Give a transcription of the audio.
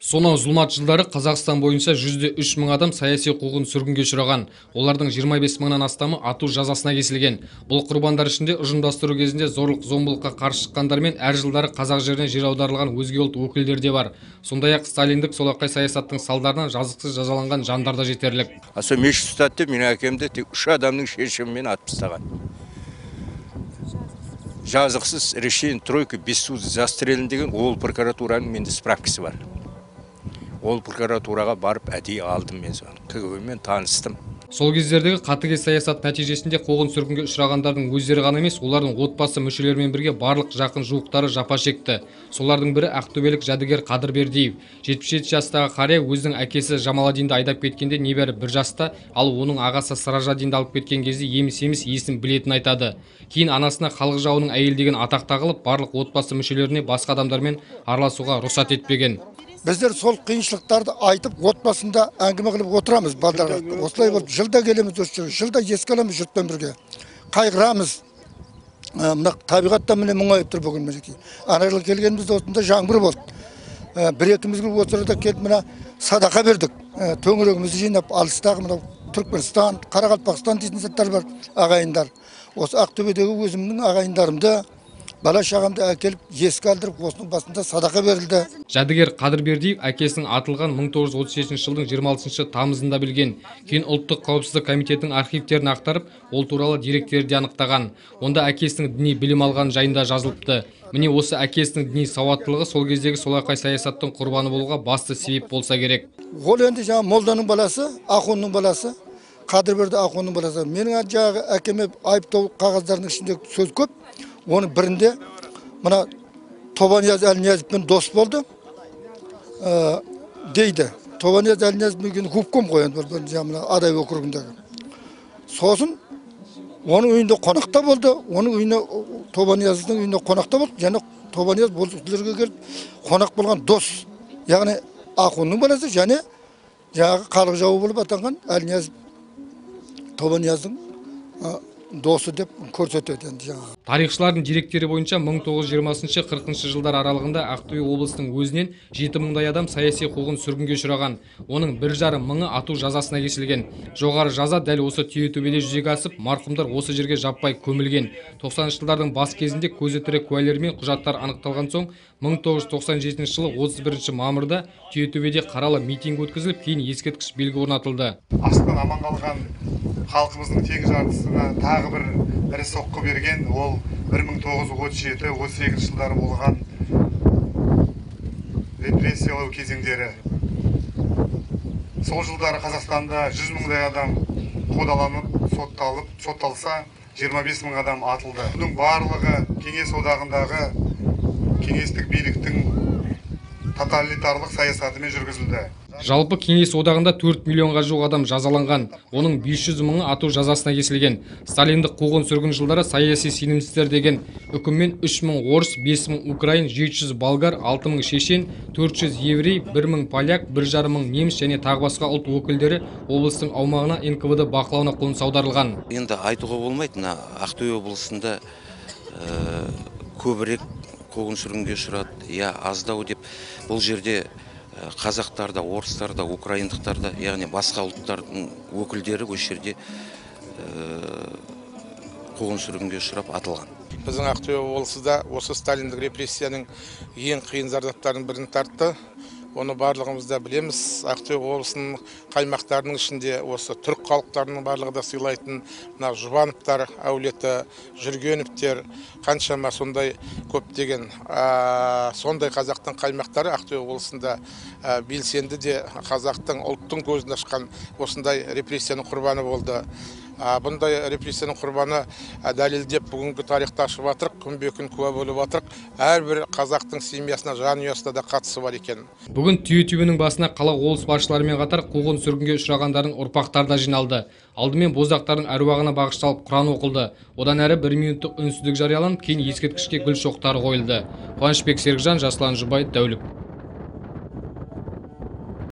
сонау зұлмат жылдары қазақстан бойынша жүзде үш мың адам саяси қуғын сүргінге ұшыраған. Олардың 25 мыңнан астамы ату жазасына кесілген. Бұл құрбандар ішінде ұжымдастыру кезінде зорлық зомбылыққа қарсы шыққандар мен әр жылдары қазақ жеріне жер аударылған өзге ұлт өкілдері де бар. Сондай ақ сталиндік солақай саясаттың салдарынан жазықсыз жазаланған жандар да жетерлік. Сол мешіт ұстады деп менің әкемді тек үш адамның шешімімен атып тастаған. Жазықсыз решение тройка без суда застрелен деген ол прокуратураның менде справкасы бар. Ол прокуратураға барып әдейі алдым мен соны. Кгб таныстым. Сол кездердегі қатыгез саясат нәтижесінде қуғын сүргінге ұшырағандардың өздері ғана емес олардың отбасы мүшелерімен бірге барлық жақын жуықтары жапа шекті. Солардың бірі ақтөбелік жәдігер қадырбердиев 77 жастағы қария өзінің әкесі жамаладинді айдап кеткенде небәрі бір жаста ал оның ағасы сыражадинді алып кеткен кезде еміс еміс есін білетінін айтады. Кейін анасына халық жауының әйелі деген атақ тағылып барлық отбасы мүшелеріне басқа адамдармен араласуға рұқсат етпеген. Біздер сол қиыншылықтарды айтып отбасында әңгіме қылып отырамыз балдарға осылай болып жылда келеміз осы жерге жылда еске аламыз жұртпен бірге. Қайғырамыз. Ә, мына табиғат та міне мұңайып тұр бүгін мінекей. Ана жылы келгенімізде осында жаңбыр болды. Ә, бір екі мезгіл осы арада келіп мына садақа бердік. Ә, төңірегімізді жинап алыстағы мынау түркменстан қарақалпақстан дейтін заттар бар ағайындар. Осы ақтөбедегі өзімнің ағайындарымды бала шағамды әкеліп еске алдырып осының басында садақа берілді. Жәдігер қадырбердиев әкесінің атылған 1937 жылдың 26 тамызында білген. Кейін ұлттық қауіпсіздік комитетінің архивтерін ақтарып ол туралы деректерді анықтаған. Онда әкесінің діни білім алғаны жайында жазылыпты. Міне осы әкесінің діни сауаттылығы сол кездегі солақай саясаттың құрбаны болуға басты себеп болса керек. Ол енді жаңағы молданың баласы ахунның баласы қадырберді ахунның баласы. Менің жаңағы әкеме айыптау қағаздарының ішінде сөз көп. Оның бірінде мына тобанияз әлниязовпен дос болды ә, дейді тобанияз әлниязов губком қой енді мына адай округіндегі сосын оның үйінде қонақта болды оның үйіне тобанияздың үйіне қонақта болды және тобанияз бұл кісілерге келіп қонақ болған дос яғни ахунның баласы және жаңағы халық жауы болып атанған әлниязов тобанияздың досы деп көрсетеді енді жаңағы тарихшылардың деректері бойынша 1920-40 жылдар аралығында ақтөбе облысының өзінен жеті мыңдай адам саяси қуғын сүргінге ұшыраған. Оның бір жарым мыңы ату жазасына кесілген. Жоғары жаза дәл осы түйетөбеде жүзеге асып марқұмдар осы жерге жаппай көмілген. 90 жылдардың бас кезінде көзі тірі куәлер мен құжаттар анықталған соң 1997 жылы 31 мамырда түйетөбеде қаралы митинг өткізіліп кейін ескерткіш белгі орнатылды. Астан аман қалған халқымыздың тең жартысына тағы бір ірі соққы берген ол 1937-38 жылдары болған репрессиялау кезеңдері. Сол жылдары қазақстанда 100 мыңдай адам қудаланып сотталып сотталса 25 мың адам атылды. Бұның барлығы кеңес одағындағы кеңестік биліктің тоталитарлық саясатымен жүргізілді. Жалпы кеңес одағында 4 миллионға жуық адам жазаланған. Оның 500 мыңы ату жазасына кесілген. Сталиндік қуғын сүргін жылдары саяси сенімсіздер деген. Үкіммен 3 мың орыс 5 мың украин 700 болгар 6 мың шешен 400 еврей 1 мың поляк 1,5 мың неміс және тағы басқа ұлт өкілдері облыстың аумағына нквд бақылауына қоныс аударылған. Енді айтуға болмайды. Облысында ә, көбірек сүргінге иә аздау деп. Бұл жерде қазақтар да орыстар да украиндықтар да яғни басқа ұлттардың өкілдері осы жерде қуғын сүргінге ұшырап атылған. Біздің ақтөбе облысы да осы сталиндік репрессияның ең қиын зардаптарының бірін тартты. Оны барлығымыз да білеміз. Ақтөбе облысының қаймақтарының ішінде осы түрік халықтарының барлығы да сыйлайтын мына жұбановтар әулеті жүргеновтер қаншама сондай көптеген сондай қазақтың қаймақтары ақтөбе облысында ә, белсенді де қазақтың ұлттың көзін ашқан осындай репрессияның құрбаны болды. Бұндай репрессияның құрбаны дәлелдеп бүгінгі тарихты ашып жатырық күнбе күн куә болып жатырық әрбір қазақтың семьясына жанұясына да қатысы бар екен. Бүгін түйетөбенің басына қала облыс басшыларымен қатар қуғын сүргінге ұшырағандардың ұрпақтары да жиналды. Алдымен боздақтардың әруағына бағышталып құран оқылды. Одан әрі бір минуттық үнсіздік жарияланып кейін ескерткішке гүл шоқтары қойылды. Қуанышбек серікжан жасұлан жұбай тәулік